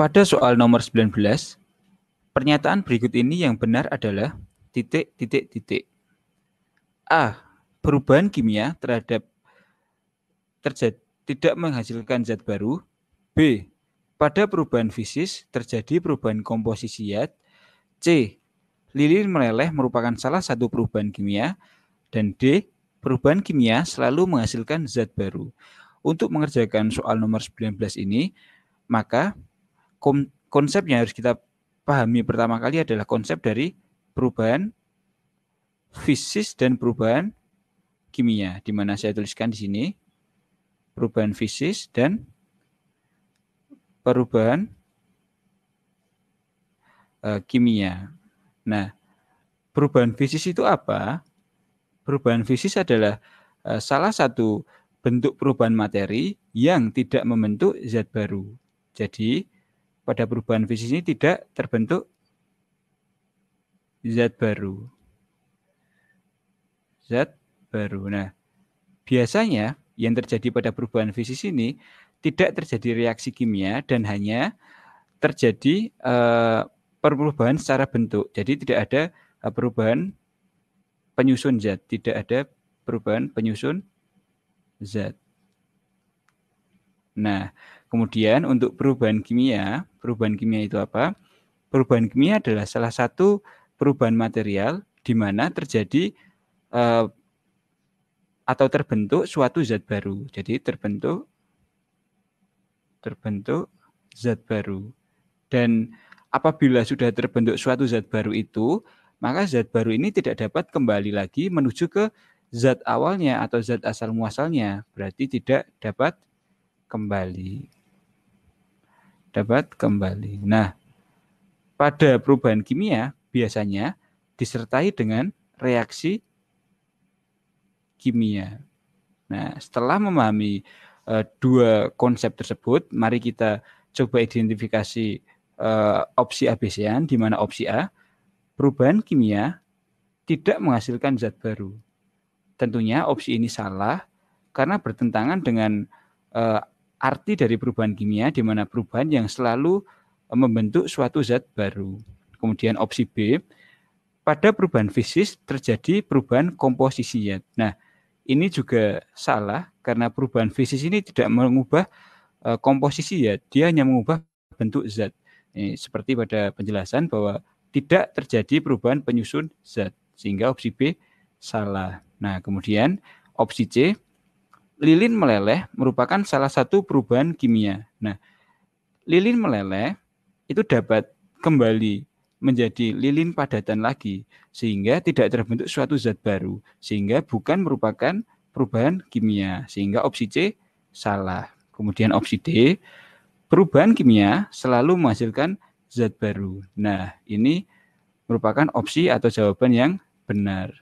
Pada soal nomor 19, pernyataan berikut ini yang benar adalah titik titik titik. A. Perubahan kimia terhadap terjadi tidak menghasilkan zat baru. B. Pada perubahan fisis terjadi perubahan komposisi zat. C. Lilin meleleh merupakan salah satu perubahan kimia. Dan D. Perubahan kimia selalu menghasilkan zat baru. Untuk mengerjakan soal nomor 19 ini, maka konsep yang harus kita pahami pertama kali adalah konsep dari perubahan fisis dan perubahan kimia, di mana saya tuliskan di sini perubahan fisis dan perubahan uh, kimia. Nah, perubahan fisis itu apa? Perubahan fisis adalah uh, salah satu bentuk perubahan materi yang tidak membentuk zat baru. Jadi, pada perubahan fisis ini tidak terbentuk zat baru. Zat baru. Nah, biasanya yang terjadi pada perubahan fisis ini tidak terjadi reaksi kimia dan hanya terjadi uh, perubahan secara bentuk. Jadi tidak ada uh, perubahan penyusun zat, tidak ada perubahan penyusun zat. Nah, kemudian untuk perubahan kimia, perubahan kimia itu apa? Perubahan kimia adalah salah satu perubahan material di mana terjadi uh, atau terbentuk suatu zat baru. Jadi terbentuk terbentuk zat baru. Dan apabila sudah terbentuk suatu zat baru itu, maka zat baru ini tidak dapat kembali lagi menuju ke zat awalnya atau zat asal muasalnya. Berarti tidak dapat kembali. Dapat kembali. Nah, pada perubahan kimia biasanya disertai dengan reaksi kimia. Nah, setelah memahami uh, dua konsep tersebut, mari kita coba identifikasi uh, opsi ABCan, di mana opsi A, perubahan kimia tidak menghasilkan zat baru. Tentunya opsi ini salah karena bertentangan dengan uh, arti dari perubahan kimia di mana perubahan yang selalu eh, membentuk suatu zat baru. Kemudian opsi B, pada perubahan fisis terjadi perubahan komposisi zat. Nah, ini juga salah karena perubahan fisis ini tidak mengubah uh, komposisi zat, dia hanya mengubah bentuk zat. Ini seperti pada penjelasan bahwa tidak terjadi perubahan penyusun zat, sehingga opsi B salah. Nah, kemudian opsi C, lilin meleleh merupakan salah satu perubahan kimia. Nah, lilin meleleh itu dapat kembali menjadi lilin padatan lagi sehingga tidak terbentuk suatu zat baru sehingga bukan merupakan perubahan kimia sehingga opsi C salah. Kemudian opsi D perubahan kimia selalu menghasilkan zat baru. Nah, ini merupakan opsi atau jawaban yang benar.